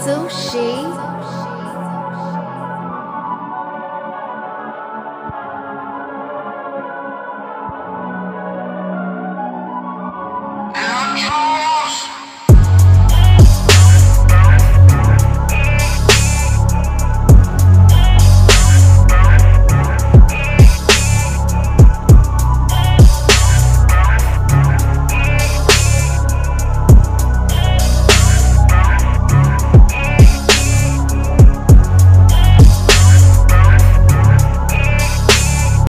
Sushi